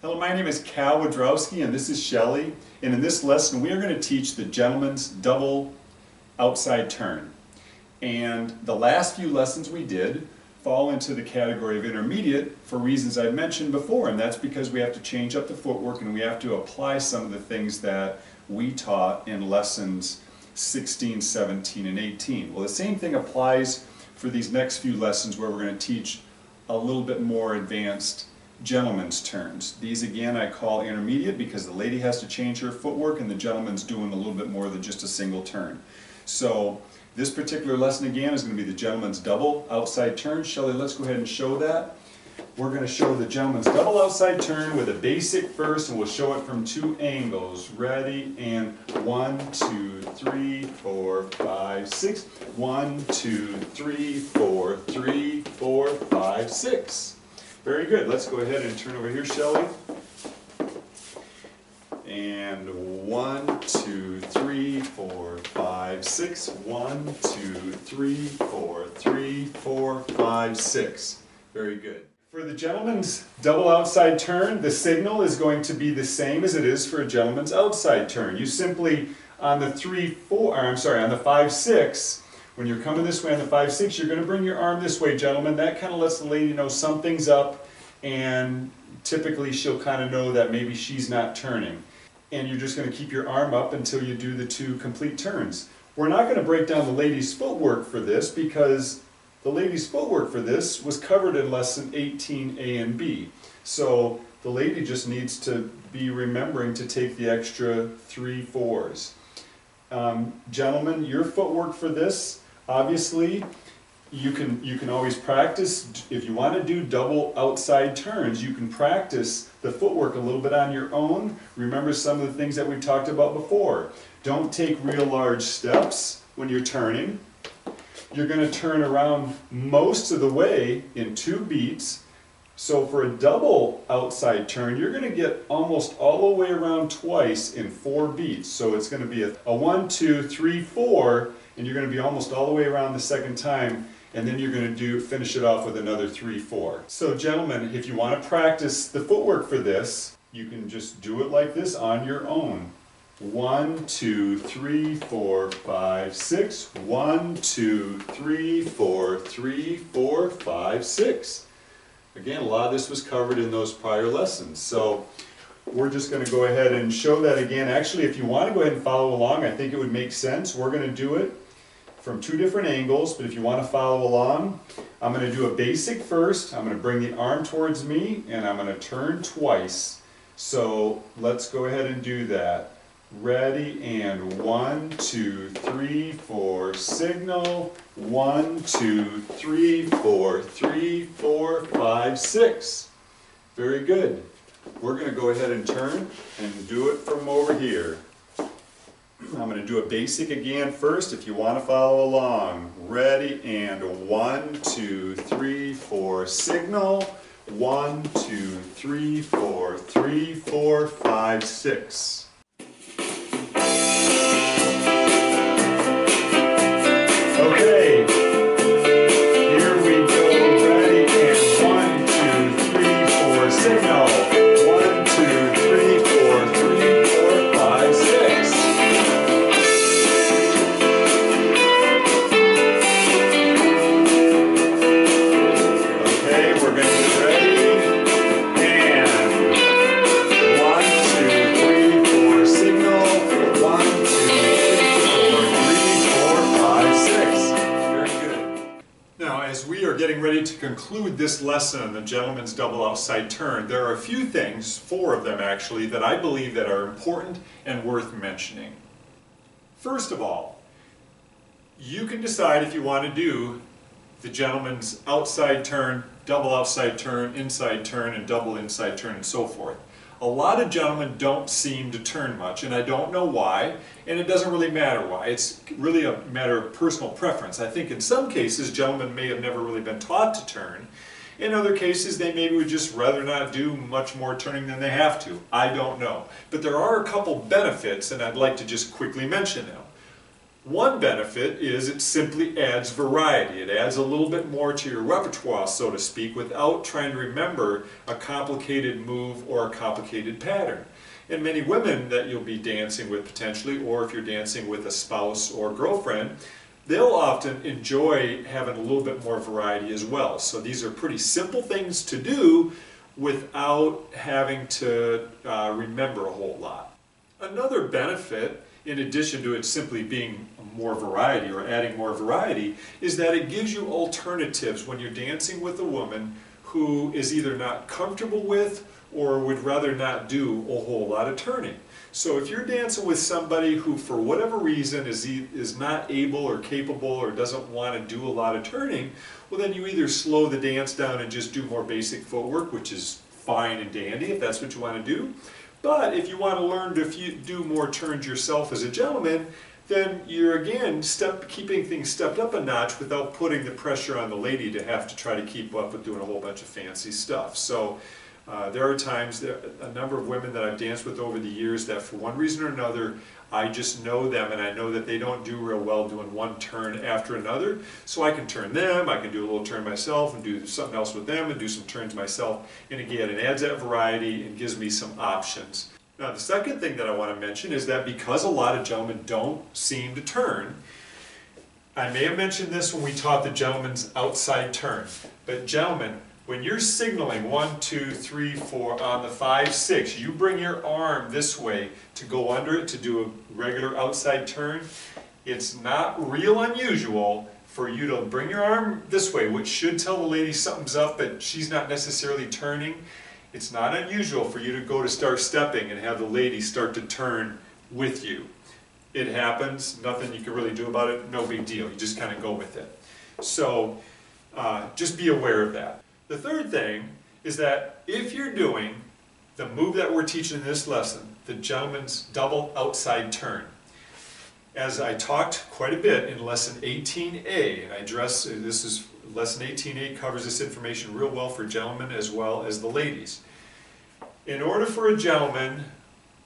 Hello, my name is Cal Wodrowski and this is Shelley. And in this lesson we are going to teach the gentleman's double outside turn. And the last few lessons we did fall into the category of intermediate for reasons I've mentioned before. And that's because we have to change up the footwork and we have to apply some of the things that we taught in lessons 16, 17, and 18. Well, the same thing applies for these next few lessons where we're going to teach a little bit more advanced gentleman's turns. These again I call intermediate because the lady has to change her footwork and the gentleman's doing a little bit more than just a single turn. So this particular lesson again is going to be the gentleman's double outside turn. Shelley, let's go ahead and show that. We're going to show the gentleman's double outside turn with a basic first and we'll show it from two angles. Ready and one, two, three, four, five, six. One, two, three, four, three, four, five, six. Very good. Let's go ahead and turn over here, Shelley. And one, two, three, four, five, six. One, two, three, four, three, four, five, six. Very good. For the gentleman's double outside turn, the signal is going to be the same as it is for a gentleman's outside turn. You simply, on the 3, 4, or I'm sorry, on the 5, 6, when you're coming this way on the 5, 6, you're going to bring your arm this way, gentlemen. That kind of lets the lady know something's up, and typically she'll kind of know that maybe she's not turning. And you're just going to keep your arm up until you do the two complete turns. We're not going to break down the lady's footwork for this because the lady's footwork for this was covered in lesson 18A and B. So the lady just needs to be remembering to take the extra three fours. Um, gentlemen, your footwork for this, obviously, you can, you can always practice, if you want to do double outside turns, you can practice the footwork a little bit on your own. Remember some of the things that we talked about before. Don't take real large steps when you're turning you're going to turn around most of the way in two beats. So for a double outside turn, you're going to get almost all the way around twice in four beats. So it's going to be a, a one, two, three, four, and you're going to be almost all the way around the second time, and then you're going to do finish it off with another three, four. So gentlemen, if you want to practice the footwork for this, you can just do it like this on your own. One, two, three, four, five, six. One, two, three, four, three, four, five, six. Again, a lot of this was covered in those prior lessons. So we're just going to go ahead and show that again. Actually, if you want to go ahead and follow along, I think it would make sense. We're going to do it from two different angles, but if you want to follow along, I'm going to do a basic first. I'm going to bring the arm towards me, and I'm going to turn twice. So let's go ahead and do that. Ready and one, two, three, four, signal. One, two, three, four, three, four, five, six. Very good. We're going to go ahead and turn and do it from over here. I'm going to do a basic again first if you want to follow along. Ready and one, two, three, four, signal. One, two, three, four, three, four, five, six. Conclude this lesson on the gentleman's double outside turn, there are a few things, four of them actually, that I believe that are important and worth mentioning. First of all, you can decide if you want to do the gentleman's outside turn, double outside turn, inside turn, and double inside turn, and so forth. A lot of gentlemen don't seem to turn much, and I don't know why, and it doesn't really matter why. It's really a matter of personal preference. I think in some cases, gentlemen may have never really been taught to turn. In other cases, they maybe would just rather not do much more turning than they have to. I don't know. But there are a couple benefits, and I'd like to just quickly mention them. One benefit is it simply adds variety. It adds a little bit more to your repertoire, so to speak, without trying to remember a complicated move or a complicated pattern. And many women that you'll be dancing with potentially, or if you're dancing with a spouse or girlfriend, they'll often enjoy having a little bit more variety as well. So these are pretty simple things to do without having to uh, remember a whole lot. Another benefit, in addition to it simply being more variety or adding more variety, is that it gives you alternatives when you're dancing with a woman who is either not comfortable with or would rather not do a whole lot of turning. So if you're dancing with somebody who for whatever reason is, is not able or capable or doesn't want to do a lot of turning, well then you either slow the dance down and just do more basic footwork, which is fine and dandy if that's what you want to do. But if you want to learn to do more turns yourself as a gentleman, then you're again step, keeping things stepped up a notch without putting the pressure on the lady to have to try to keep up with doing a whole bunch of fancy stuff. So uh, there are times, that a number of women that I've danced with over the years that for one reason or another, I just know them and I know that they don't do real well doing one turn after another. So I can turn them, I can do a little turn myself and do something else with them and do some turns myself. And again, it adds that variety and gives me some options. Now the second thing that I want to mention is that because a lot of gentlemen don't seem to turn, I may have mentioned this when we taught the gentleman's outside turn, but gentlemen, when you're signaling one, two, three, four on the five, six, you bring your arm this way to go under it to do a regular outside turn. It's not real unusual for you to bring your arm this way, which should tell the lady something's up, but she's not necessarily turning. It's not unusual for you to go to start stepping and have the lady start to turn with you. It happens, nothing you can really do about it, no big deal. You just kind of go with it. So uh, just be aware of that. The third thing is that if you're doing the move that we're teaching in this lesson, the gentleman's double outside turn, as I talked quite a bit in lesson 18a, and I address, uh, this is lesson 18a covers this information real well for gentlemen as well as the ladies. In order for a gentleman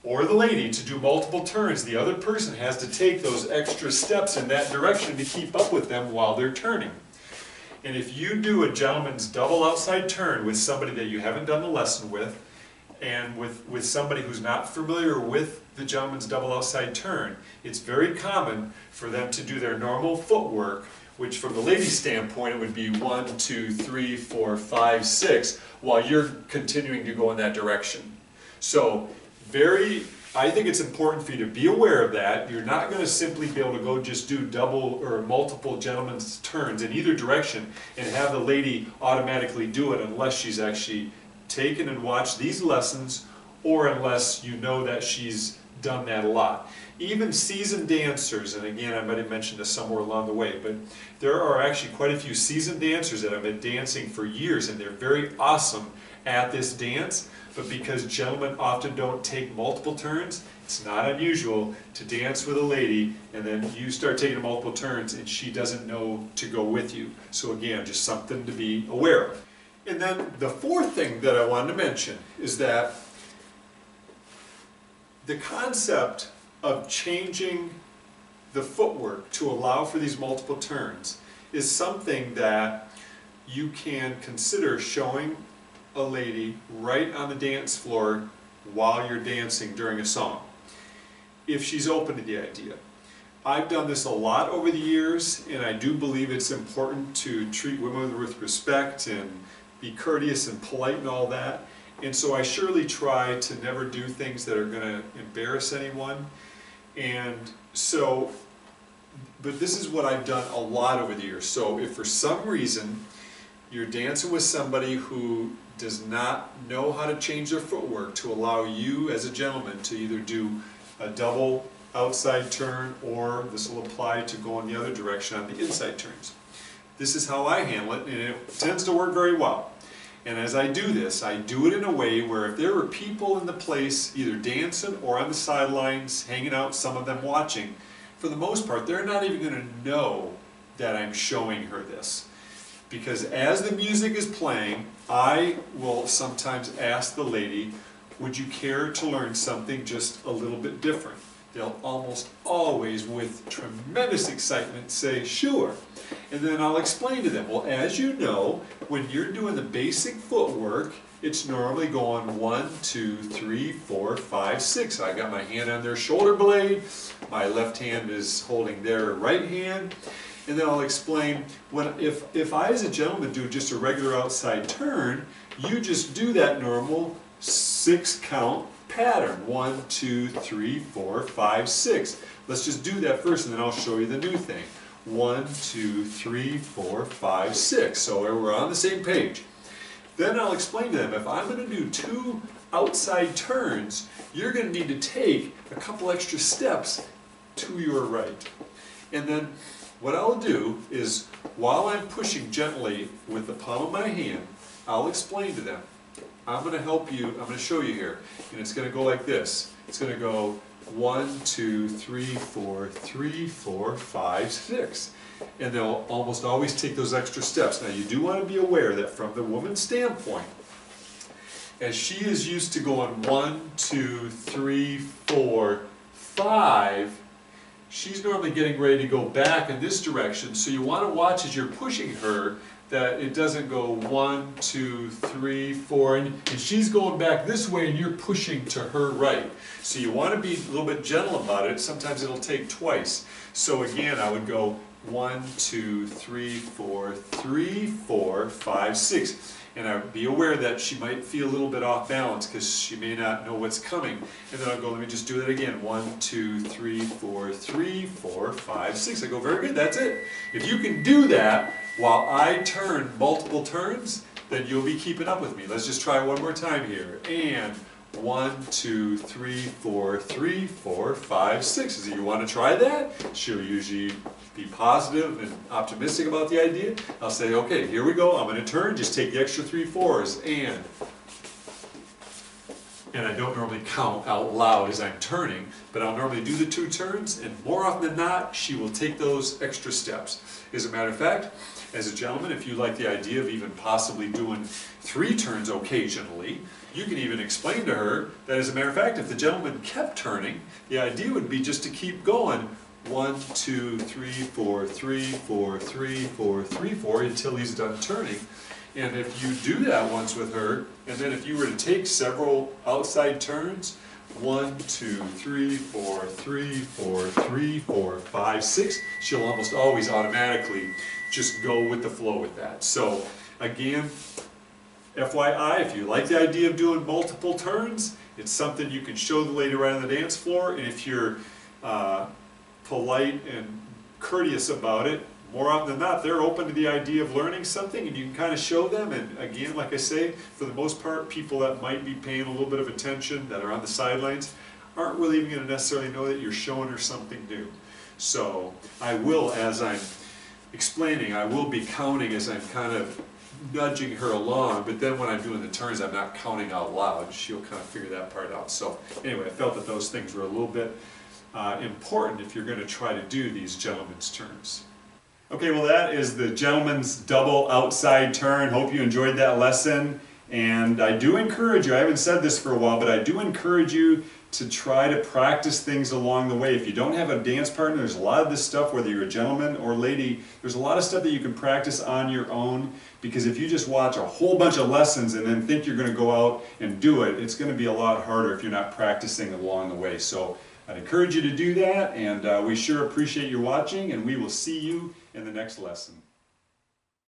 or the lady to do multiple turns, the other person has to take those extra steps in that direction to keep up with them while they're turning. And if you do a gentleman's double outside turn with somebody that you haven't done the lesson with, and with, with somebody who's not familiar with the gentleman's double outside turn, it's very common for them to do their normal footwork, which from the lady's standpoint, it would be one, two, three, four, five, six, while you're continuing to go in that direction. So very I think it's important for you to be aware of that. You're not going to simply be able to go just do double or multiple gentlemen's turns in either direction and have the lady automatically do it unless she's actually taken and watched these lessons or unless you know that she's done that a lot. Even seasoned dancers, and again I might have mentioned this somewhere along the way, but there are actually quite a few seasoned dancers that have been dancing for years and they're very awesome at this dance but because gentlemen often don't take multiple turns, it's not unusual to dance with a lady and then you start taking multiple turns and she doesn't know to go with you. So again, just something to be aware of. And then the fourth thing that I wanted to mention is that the concept of changing the footwork to allow for these multiple turns is something that you can consider showing a lady right on the dance floor while you're dancing during a song, if she's open to the idea. I've done this a lot over the years, and I do believe it's important to treat women with respect and be courteous and polite and all that. And so I surely try to never do things that are going to embarrass anyone. And so, but this is what I've done a lot over the years. So if for some reason you're dancing with somebody who does not know how to change their footwork to allow you as a gentleman to either do a double outside turn or this will apply to go in the other direction on the inside turns. This is how I handle it and it tends to work very well. And as I do this, I do it in a way where if there are people in the place either dancing or on the sidelines, hanging out, some of them watching, for the most part, they're not even going to know that I'm showing her this because as the music is playing, I will sometimes ask the lady, would you care to learn something just a little bit different? they'll almost always, with tremendous excitement, say, sure. And then I'll explain to them, well, as you know, when you're doing the basic footwork, it's normally going one, two, three, four, five, six. I've got my hand on their shoulder blade, my left hand is holding their right hand, and then I'll explain when if if I as a gentleman do just a regular outside turn, you just do that normal six count pattern. One, two, three, four, five, six. Let's just do that first and then I'll show you the new thing. One, two, three, four, five, six. So we're on the same page. Then I'll explain to them, if I'm going to do two outside turns, you're going to need to take a couple extra steps to your right. And then what I'll do is, while I'm pushing gently with the palm of my hand, I'll explain to them. I'm going to help you, I'm going to show you here. And it's going to go like this. It's going to go one, two, three, four, three, four, five, six. And they'll almost always take those extra steps. Now you do want to be aware that from the woman's standpoint, as she is used to going one, two, three, four, five, she's normally getting ready to go back in this direction, so you want to watch as you're pushing her that it doesn't go one, two, three, four, and, and she's going back this way and you're pushing to her right. So you want to be a little bit gentle about it. Sometimes it'll take twice. So again, I would go one, two, three, four, three, four, five, six. And I be aware that she might feel a little bit off balance because she may not know what's coming. And then I'll go, let me just do that again. One, two, three, four, three, four, five, six. I go, very good, that's it. If you can do that while I turn multiple turns, then you'll be keeping up with me. Let's just try one more time here. And one, two, three, four, three, four, five, six. Is it you want to try that? She'll usually be positive and optimistic about the idea. I'll say, okay, here we go. I'm going to turn. Just take the extra three fours and and I don't normally count out loud as I'm turning, but I'll normally do the two turns, and more often than not, she will take those extra steps. As a matter of fact, as a gentleman, if you like the idea of even possibly doing three turns occasionally, you can even explain to her that as a matter of fact, if the gentleman kept turning, the idea would be just to keep going one, two, three, four, three, four, three, four, three, four, until he's done turning. And if you do that once with her, and then if you were to take several outside turns, one, two, three, four, three, four, three, four, five, six, she'll almost always automatically just go with the flow with that. So again, FYI, if you like the idea of doing multiple turns, it's something you can show the lady right on the dance floor, and if you're uh, polite and courteous about it, more often than not, they're open to the idea of learning something and you can kind of show them. And again, like I say, for the most part, people that might be paying a little bit of attention, that are on the sidelines, aren't really even going to necessarily know that you're showing her something new. So I will, as I'm explaining, I will be counting as I'm kind of nudging her along, but then when I'm doing the turns, I'm not counting out loud. She'll kind of figure that part out. So anyway, I felt that those things were a little bit uh, important if you're going to try to do these gentleman's turns. Okay, well that is the gentleman's double outside turn. Hope you enjoyed that lesson. And I do encourage you, I haven't said this for a while, but I do encourage you to try to practice things along the way. If you don't have a dance partner, there's a lot of this stuff, whether you're a gentleman or lady, there's a lot of stuff that you can practice on your own because if you just watch a whole bunch of lessons and then think you're going to go out and do it, it's going to be a lot harder if you're not practicing along the way. So I'd encourage you to do that, and uh, we sure appreciate you watching, and we will see you in the next lesson.